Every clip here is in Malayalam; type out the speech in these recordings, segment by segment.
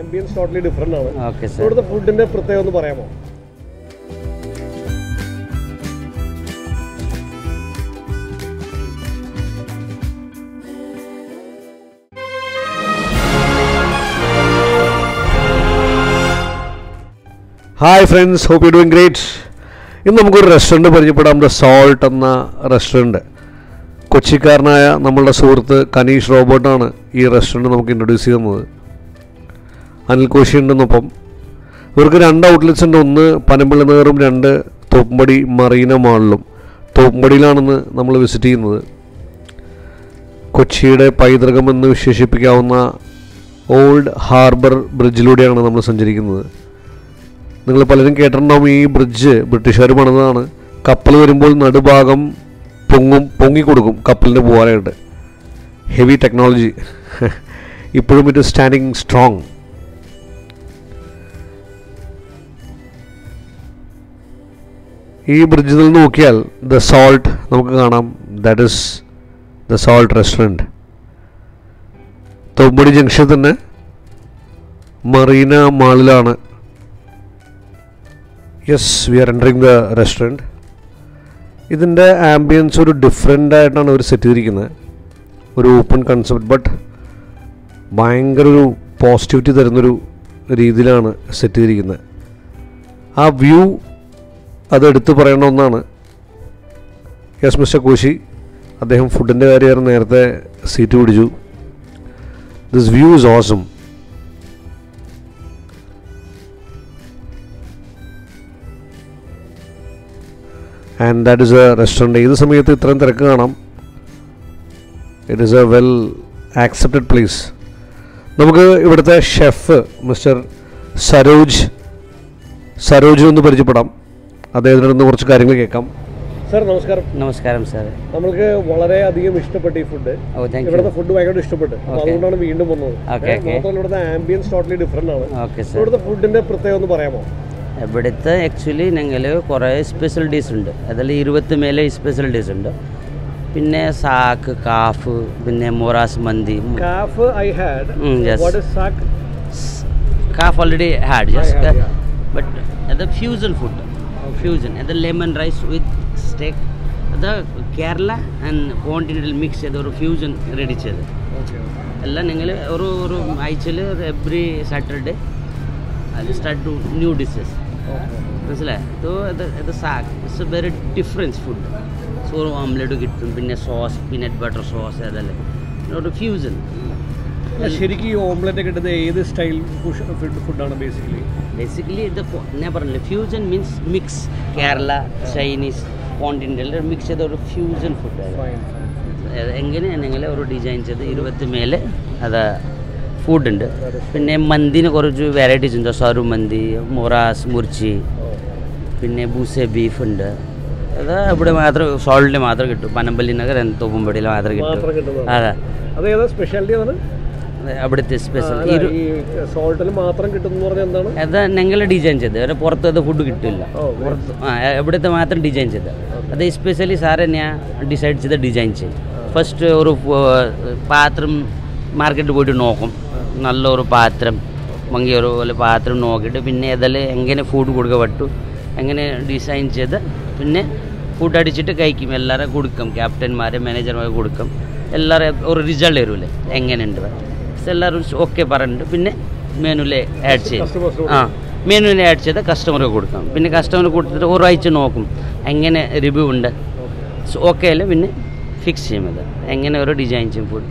ആംബിയൻസ് ടോട്ടലി ഡിഫറെന്റ് ആണ്. Okay sir. ഇവിടുത്തെ ഫുഡിന്റെ പ്രത്യേകത ഒന്ന് പറയാമോ? Hi friends hope you doing great ഇന്ന് നമുക്കൊരു റെസ്റ്റോറന്റ് പരിചയപ്പെടാം. ദ സോൾട്ട് എന്ന റെസ്റ്റോറന്റ് കൊച്ചിക്കാരനായ നമ്മളുടെ സുഹൃത്ത് കനീഷ് റോബോട്ടാണ് ഈ റെസ്റ്റോറന്റ് നമുക്ക് ഇൻട്രൊഡ്യൂസ് ചെയ്യുന്നത് അനിൽ കോശിയുണ്ടെന്നൊപ്പം ഇവർക്ക് രണ്ട് ഔട്ട്ലെറ്റ്സ് ഉണ്ട്. ഒന്ന് പനമ്പിള്ളി നഗറും രണ്ട് തോപ്പുംപടി മറീന മാളിലും തോപ്പുംപടിയിലാണെന്ന് നമ്മൾ വിസിറ്റ് ചെയ്യുന്നത്. കൊച്ചിയുടെ പൈതൃകം എന്ന് വിശേഷിപ്പിക്കാവുന്ന ഓൾഡ് ഹാർബർ ബ്രിഡ്ജിലൂടെയാണ് നമ്മൾ സഞ്ചരിക്കുന്നത്. നിങ്ങൾ പലരും കേട്ടിട്ടുണ്ടാവും ഈ ബ്രിഡ്ജ് ബ്രിട്ടീഷുകാർ പണിതാണ് കപ്പൽ വരുമ്പോൾ നടുഭാഗം പൊങ്ങും പൊങ്ങിക്കൊടുക്കും കപ്പലിന് പോകാനായിട്ട്. ഹെവി ടെക്നോളജി ഇപ്പോഴും ഇറ്റ് സ്റ്റാൻഡിങ് സ്ട്രോങ് ഈ ബ്രിഡ്ജിൽ നിന്ന് നോക്കിയാൽ ദ സോൾട്ട് നമുക്ക് കാണാം. That is the salt restaurant Thoppumpady junction തന്നെ Marina മാളിലാണ് yes we are entering the restaurant ഇതിന്റെ ആംബിയൻസ് ഒരു ഡിഫറെന്റ് ആയിട്ടാണ് അവർ സെറ്റ് ചെയ്തിരിക്കുന്നത്. ഒരു ഓപ്പൺ കൺസെപ്റ്റ് ബട്ട് ഭയങ്കര ഒരു പോസിറ്റിവിറ്റി തരുന്നൊരു രീതിയിലാണ് സെറ്റ് ചെയ്തിരിക്കുന്നത്. ആ വ്യൂ അത് എടുത്തു പറയേണ്ട ഒന്നാണ്. Yes mister Koshy. അദ്ദേഹം ഫുഡിന്റെ കാര്യമായിരുന്നു നേരത്തെ സീറ്റ് പിടിച്ചു. This view is awesome and that is a restaurant ഏത് സമയത്ത് ഇത്രയും തിരക്ക് കാണാം? It is a well accepted place നമുക്ക് ഇവിടുത്തെ ഷെഫ് മിസ്റ്റർ സരോജ് സരോജ് ഒന്ന് പരിചയപ്പെടാം. അദ്ദേഹത്തിന്റെ അടുത്ത് കുറച്ച് കാര്യങ്ങൾ കേൾക്കാം. സാർ നമസ്കാരം. നമസ്കാരം സാർ. നമ്മൾക്ക് വളരെ അധികം ഇഷ്ടപ്പെട്ട ഈ ഫുഡ് ഇവിടുത്തെ ഫുഡ് ഭയങ്കര ഇഷ്ടപ്പെട്ടു. അതുകൊണ്ടാണ് വീണ്ടും വന്നത്. മാത്രമല്ല ഇവിടുത്തെ ആംബിയൻസ് ടോട്ടലി ഡിഫറെന്റ് ആണ്. ഓക്കെ സാർ ഇവിടുത്തെ ഫുഡിന്റെ പ്രത്യേകത ഒന്ന് പറയാമോ? ഇവിടുത്തെ ആക്ച്വലി ഞങ്ങൾ കുറേ സ്പെഷ്യൽ ഡീസ് ഉണ്ട്. അതിൽ ഇരുപത്തി മേലെ സ്പെഷ്യൽ ഡീസ് ഉണ്ട്. പിന്നെ സാക്ക് കാഫ് പിന്നെ മൊറാസ് മന്തി. കാഫ് ഐ ഹാഡ് സാക്ക്? കാഫ് ഓൾറെഡി ഹാഡ് ജസ്റ്റ് ബട്ട് അത് ഫ്യൂസൺ ഫുഡ് ഫ്യൂസൺ അത് ലെമൺ റൈസ് വിത്ത് സ്റ്റേക്ക് അത് കേരള ആൻഡ് കോണ്ടിനെന്റൽ മിക്സ് ചെയ്ത് ഒരു ഫ്യൂസൺ റെഡി ചെയ്ത്. എല്ലാം നിങ്ങൾ ഒരു ഒരു ആഴ്ചയിൽ every Saturday start to new dishes മനസ്സിലായി? ഇത് ഇത് sac it's a very difference food ചോറ് ഓംലെറ്റ് കിട്ടും പിന്നെ സോസ് പീനട്ട് ബട്ടർ സോസ് അതെല്ലാം. ഒരു ഫ്യൂസൺ ശരിക്കും ഈ ഓംലെറ്റ് കിട്ടുന്നത് ഏത് സ്റ്റൈൽ ഫുഡാണ് ബേസിക്കലി ഫോ- ഞാൻ പറഞ്ഞില്ലേ fusion means mix Kerala Chinese continental mix ചെയ്ത ഒരു ഫ്യൂസൺ ഫുഡാണ് എങ്ങനെയാണ് ഒരു ഡിസൈൻ ചെയ്ത് ഇരുപത്തി മേലെ അത് ഫുഡ് ഉണ്ട്. പിന്നെ മന്തിന് കുറച്ച് വെറൈറ്റീസ് ഉണ്ട്. സറു മന്തി മൊറാസ് മുർച്ചി പിന്നെ ബൂസെ ബീഫ് ഉണ്ട്. അത് ഇവിടെ മാത്രം സോൾട്ടിൽ മാത്രം കിട്ടും. പനമ്പള്ളി നഗർ തോപ്പുംപടിയിൽ മാത്രം കിട്ടും. അതെ. സ്പെഷ്യാലിറ്റി അവിടുത്തെ സ്പെഷ്യൽ സോൾട്ടിൽ മാത്രം കിട്ടും എന്താണ്? അത് ഞങ്ങൾ ഡിസൈൻ ചെയ്ത് അവരെ പുറത്ത് അത് ഫുഡ് കിട്ടില്ല. പുറത്ത് ഇവിടുത്തെ മാത്രം ഡിസൈൻ ചെയ്ത് അത് സ്പെഷ്യലി സാറെ ഞാൻ ഡിസൈഡ് ചെയ്ത് ഡിസൈൻ ചെയ്യും ഫസ്റ്റ് ഒരു പാത്രം മാർക്കറ്റിൽ പോയിട്ട് നോക്കും. നല്ലൊരു പാത്രം മങ്ങിയ ഒരു പോലെ പാത്രം നോക്കിയിട്ട് പിന്നെ അതിൽ എങ്ങനെ ഫുഡ് കൊടുക്കുക പറ്റും എങ്ങനെ ഡിസൈൻ ചെയ്ത് പിന്നെ ഫുഡ് അടിച്ചിട്ട് കഴിക്കും. എല്ലാവരും കൊടുക്കും. ക്യാപ്റ്റന്മാരെ മാനേജർമാരെ കൊടുക്കും. എല്ലാവരും ഒരു റിസൾട്ട് വരുമല്ലേ എങ്ങനെയുണ്ട്? എല്ലാവരും ഓക്കെ പറഞ്ഞിട്ട് പിന്നെ മെനുവിൽ ആഡ് ചെയ്യും. ആ മെനുവിൽ ആഡ് ചെയ്ത് കസ്റ്റമർക്ക് കൊടുക്കാം. പിന്നെ കസ്റ്റമർ കൊടുത്തിട്ട് ഒരാഴ്ച നോക്കും. എങ്ങനെ റിവ്യൂ ഉണ്ട്. ഓക്കെ അല്ല? പിന്നെ ഫിക്സ് ചെയ്യും അത്. എങ്ങനെ ഓരോ ഡിസൈൻ ചെയ്യും ഫുഡ്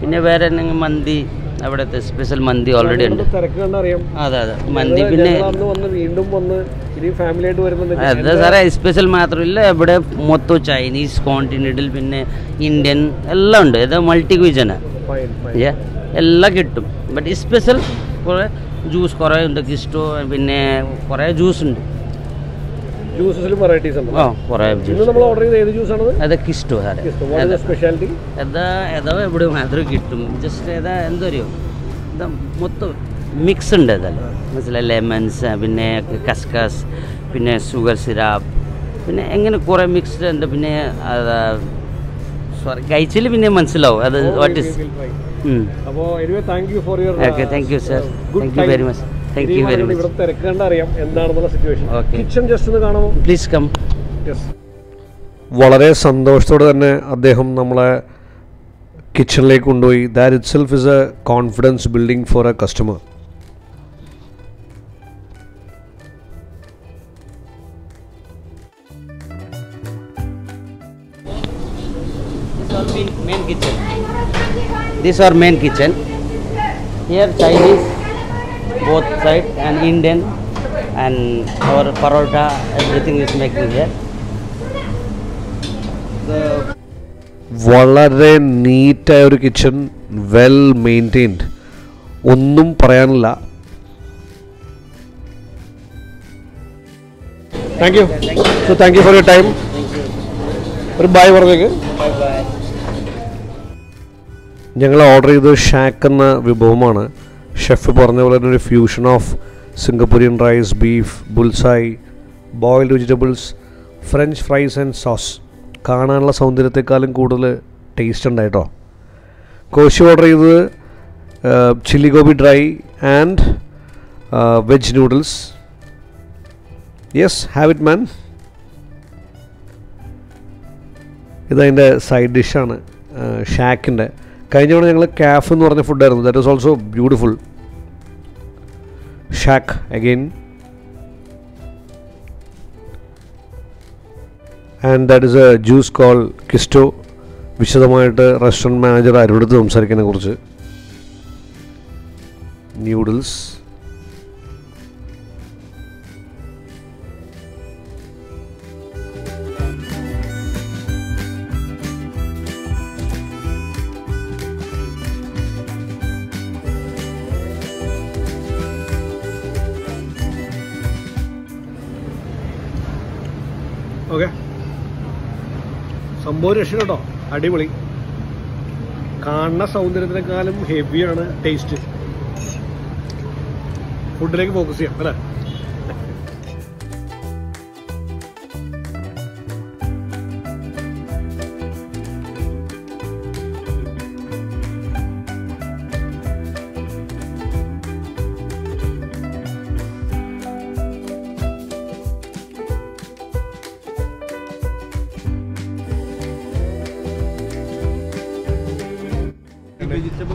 പിന്നെ വേറെ എന്തെങ്കിലും മന്തി? അവിടുത്തെ സ്പെഷ്യൽ മന്തി ഓൾറെഡി ഉണ്ട്. അതെ അതെ. മന്തി പിന്നെ അതെ സാറേ സ്പെഷ്യൽ മാത്രമില്ല. ഇവിടെ മൊത്തം ചൈനീസ് കോണ്ടിനെന്റൽ പിന്നെ ഇന്ത്യൻ എല്ലാം ഉണ്ട്. ഇത് മൾട്ടി ക്വിജനാണ് എല്ലാം കിട്ടും. ബട്ട് സ്പെഷ്യൽ കുറേ ജ്യൂസ് കുറേ ഉണ്ട് കിസ്റ്റോ പിന്നെ കുറേ ജ്യൂസ് ഉണ്ട്. ജ്യൂസസിലും വെറൈറ്റീസ് ഉണ്ട്. ആ കുറേ ജ്യൂസ് നമ്മൾ ഓർഡർ ചെയ്ത ഏത് ജ്യൂസ് ആണത്? അത് കിസ്റ്റോ സാറേ. സ്പെഷ്യാലിറ്റി ഏതാ ഏതോ എവിടെ മാത്രം കിട്ടും. ജസ്റ്റ് ഏതാ എന്താ അറിയോ ഇത് മൊത്തം മിക്സ് ഉണ്ട് മനസ്സിലായി? ലെമൺസ് പിന്നെ കസ്കസ് പിന്നെ ഷുഗർ സിറാപ്പ് പിന്നെ എങ്ങനെ കുറേ മിക്സ്ഡ് ഉണ്ട് പിന്നെ സോറി പിന്നെ മനസ്സിലാവും. അത് വാട്ട് ഇസ് അപ്പോൾ anyway thank you for your okay thank you sir thank you very much thank you very ഇവിടെ മച്ച് തിരക്കണ്ട അറിയാം എന്താണെന്നുള്ള സിറ്റുവേഷൻ Okay. കിച്ചൺ ജസ്റ്റ് ഒന്ന് കാണാമോ? പ്ലീസ് കം യെസ് വളരെ സന്തോഷത്തോടെ തന്നെ അദ്ദേഹം നമ്മളെ കിച്ചണിലേക്ക് കൊണ്ടുപോയി. That itself is a confidence building for a customer main, main kitchen. This our main kitchen. Here Chinese, both side and Indian, and our parota, everything is making here. The വളരെ നീറ്റായ ഒരു കിച്ചൺ വെൽ മെയിന്റെയിൻഡ് ഒന്നും പറയാനില്ല thank you so thank you for your time ഒരു ബായ് പറഞ്ഞേക്ക് ഞങ്ങൾ ഓർഡർ ചെയ്ത ഷാക്ക് എന്ന വിഭവമാണ്. ഷെഫ് പറഞ്ഞ പോലെ തന്നെ ഒരു fusion of Singaporean rice beef bullseye boiled vegetables French fries and sauce കാണാനുള്ള സൗന്ദര്യത്തെക്കാളും കൂടുതൽ ടേസ്റ്റ് ഉണ്ടായിട്ടോ കോശി ഓർഡർ ചെയ്തത് chilli gobi dry and veg noodles yes have it man ഇതതിന്റെ side ഡിഷാണ് ഷാക്കിന്റെ കഴിഞ്ഞ തവണ ഞങ്ങൾ കാഫ് എന്ന് പറഞ്ഞ ഫുഡായിരുന്നു that is also beautiful shake again and that is a juice call കിസ്റ്റോ വിശദമായിട്ട് റെസ്റ്റോറന്റ് മാനേജർ അരുടെടുത്ത് സംസാരിക്കുന്നതിനെ കുറിച്ച്? ന്യൂഡിൽസ് സംഭവം രക്ഷ കേട്ടോ. അടിപൊളി. കാണുന്ന സൗന്ദര്യത്തിനേക്കാളും ഹെവിയാണ് ടേസ്റ്റ് ഫുഡിലേക്ക് ഫോക്കസ് ചെയ്യാം അല്ലേ?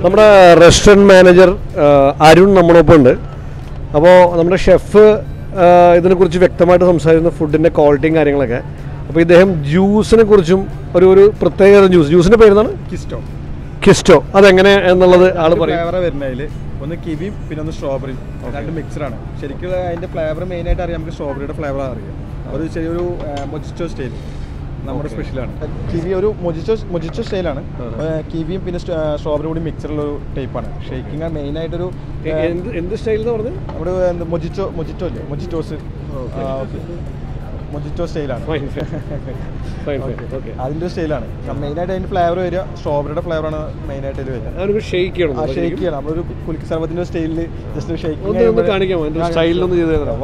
നമ്മുടെ റെസ്റ്റോറന്റ് മാനേജർ അരുൺ നമ്മളൊപ്പം ഉണ്ട് അപ്പോൾ നമ്മുടെ ഷെഫ് ഇതിനെക്കുറിച്ച് വ്യക്തമായിട്ട് സംസാരിക്കുന്ന ഫുഡിന്റെ ക്വാളിറ്റിയും കാര്യങ്ങളൊക്കെ. അപ്പോൾ ഇദ്ദേഹം ജ്യൂസിനെ കുറിച്ചും ഒരു ഒരു പ്രത്യേക ജ്യൂസ്. ജ്യൂസിന്റെ പേരുന്നാണ് കിസ്റ്റോ. കിസ്റ്റോ. അതെങ്ങനെ എന്നുള്ളത് ആൾ പറയും. ഫ്ലേവർ വരുന്നതിൽ ഒന്ന് കിവിയും പിന്നെ ഒന്ന് സ്ട്രോബെറിയും രണ്ട് മിക്സറാണ് ശരിക്കും അതിന്റെ ഫ്ലേവർ മെയിനായിട്ട് അറിയാം നമുക്ക് സ്ട്രോബെറിയുടെ ഫ്ലേവർ അറിയാം. ഒരു ചെറിയൊരു മൊജിസ്റ്റോ സ്റ്റൈൽ നമ്മുടെ സ്പെഷ്യലാണ് കിവി ഒരു മൊജിറ്റോ മൊജിറ്റോ സ്റ്റൈലാണ്. കിവിയും പിന്നെ സ്ട്രോബെറി കൂടി മിക്സറുള്ള ഒരു ടൈപ്പാണ് ഷേക്കിംഗ് മെയിൻ ആയിട്ടൊരു എന്ത് എന്ത് സ്റ്റൈൽ എന്ന് പറഞ്ഞത് നമ്മുടെ എന്ത് മൊജിറ്റോ മൊജിറ്റോ അല്ലേ മൊജിറ്റോസ്. മൊജിറ്റോ സ്റ്റൈലാണ്. അതിന്റെ സ്റ്റൈലാണ്. മെയിൻ ആയിട്ട് അതിന്റെ ഫ്ലേവർ വരിക. സ്ട്രോബെറിയുടെ ഫ്ലേവറാണ് മെയിൻ ആയിട്ട് ഇത് വരിക. ഷേക്ക് ചെയ്യണം നമ്മളൊരു കുലുക്കി സർവത്തിന്റെ സ്റ്റൈലിൽ ജസ്റ്റ് ഷേക്ക് എന്റെ സ്റ്റൈലിലൊന്ന് ചെയ്ത് തരാം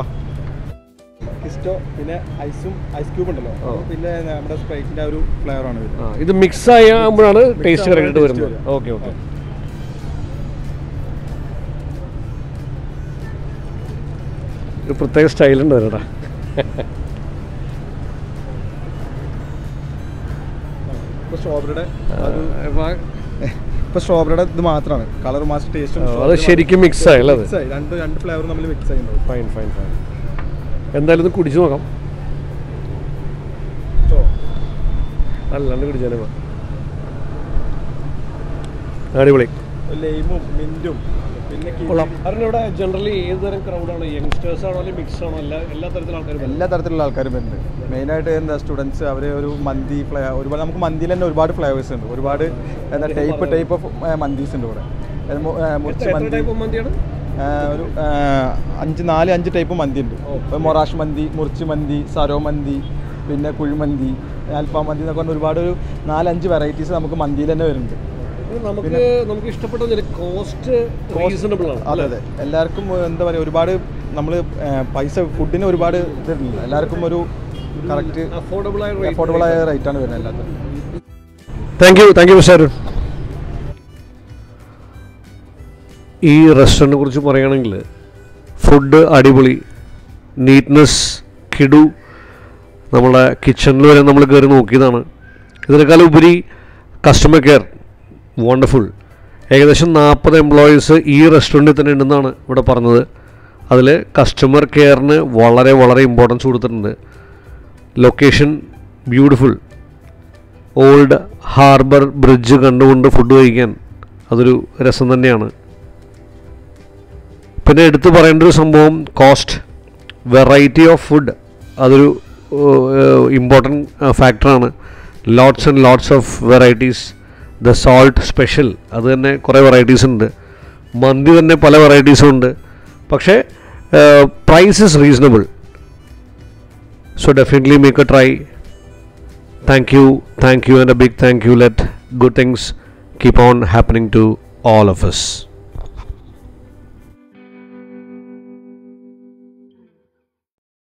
കിസ്റ്റോ പിന്നെ ഐസും ഐസ് ക്യൂബ് ഉണ്ടല്ലോ. പിന്നെ നമ്മുടെ സ്പ്രൈറ്റിന്റെ ഒരു ഫ്ലേവർ ആണ് ഇത് മിക്സ് ആകുമ്പോഴാണ് ടേസ്റ്റ് കറക്റ്റ് വരുന്നത്. ഓക്കെ ഓക്കെ ഒരു പ്രത്യേക സ്റ്റൈലുണ്ട് ഇപ്പൊ സ്ട്രോബെറിയുടെ ഇപ്പൊ സ്ട്രോബെറിയുടെ ഇത് മാത്രമാണ്. കളർ മാസ്റ്റർ ടേസ്റ്റും അത് ശരിക്കും മിക്സ് ആയി. രണ്ട് രണ്ട് ഫ്ലേവർ നമ്മൾ മിക്സ് ചെയ്യുന്നത് ഫൈൻ ഫൈൻ ഫൈൻ എന്തായാലും ഇത് കുടിച്ചു നോക്കാം. അല്ലാണ്ട് കുടിച്ചാലേ അടിപൊളി. ലൈമും പിന്നെ ഇവിടെ ജനറലി ഏത് തരം ക്രൗഡാണ് യങ്സ്റ്റേഴ്സ് ആണോ അല്ലെങ്കിൽ മിക്സ് ആണോ എല്ലാ എല്ലാ തരത്തിലുള്ള ആൾക്കാരും എല്ലാ തരത്തിലുള്ള ആൾക്കാരും വരുന്നുണ്ട്. മെയിനായിട്ട് എന്താ സ്റ്റുഡൻസ് അവർ ഒരു മന്തി ഫ്ലേ ഒരുപാട് നമുക്ക് മന്തിയിൽ തന്നെ ഒരുപാട് ഫ്ലേവേഴ്സ് ഉണ്ട്. ഒരുപാട് എന്താ ടൈപ്പ് ടൈപ്പ് ഓഫ് മന്തീസ് ഉണ്ട് ഇവിടെ. മുറിച്ച് മന്തി. ടൈപ്പ് മന്തിയാണ്? ആ, ഒരു അഞ്ച് നാല് അഞ്ച് ടൈപ്പ് മന്തി ഉണ്ട് മൊറാഷ് മന്തി മുറിച്ച് മന്തി സരോ മന്തി പിന്നെ കുഴിമന്തി അൽഫാം മന്തി എന്നൊക്കെ പറഞ്ഞ ഒരുപാട് ഒരു നാലഞ്ച് വെറൈറ്റീസ് നമുക്ക് മന്തിയിൽ തന്നെ വരുന്നുണ്ട്. നമുക്ക് നമുക്ക് ഇഷ്ടപ്പെട്ട കോസ്റ്റ് റീസണബിൾ ആണ്. അതെ അതെ. എല്ലാവർക്കും എന്താ പറയുക ഒരുപാട് നമ്മൾ പൈസ ഫുഡിന് ഒരുപാട് ഇതില്ല. എല്ലാവർക്കും ഒരു കറക്റ്റ് അഫോർഡബിൾ ആയ rate. അഫോർഡബിൾ ആയ റേറ്റ് ആണ് വരുന്നത് എല്ലാത്തിനും. Thank you thank you mister ഈ റെസ്റ്റോറന്റിനെ കുറിച്ച് പറയുകയാണെങ്കിൽ ഫുഡ് അടിപൊളി നീറ്റ്നെസ് കിടു. നമ്മുടെ കിച്ചണിൽ വരെ നമ്മൾ കയറി നോക്കിയതാണ്. ഇതിനേക്കാൾ ഉപരി കസ്റ്റമർ കെയർ വണ്ടർഫുൾ ഏകദേശം നാൽപ്പത് എംപ്ലോയീസ് ഈ റെസ്റ്റോറന്റിൽ തന്നെ ഉണ്ടെന്നാണ് ഇവിടെ പറഞ്ഞത്. അതിൽ കസ്റ്റമർ കെയറിന് വളരെ വളരെ ഇമ്പോർട്ടൻസ് കൊടുത്തിട്ടുണ്ട്. Location beautiful old harbour bridge കണ്ടുകൊണ്ട് ഫുഡ് കഴിക്കാൻ അതൊരു രസം തന്നെയാണ്. പിന്നെ എടുത്തു പറയേണ്ട ഒരു സംഭവം കോസ്റ്റ് വെറൈറ്റി ഓഫ് ഫുഡ് അതൊരു ഇമ്പോർട്ടന്റ് ഫാക്ടറാണ് lots and lots of varieties the salt special അത് തന്നെ കുറേ വെറൈറ്റീസ് ഉണ്ട്. മന്തി തന്നെ പല വെറൈറ്റീസും ഉണ്ട്. പക്ഷേ price is reasonable so definitely make a try thank you thank you and a big thank you let good things keep on happening to all of us.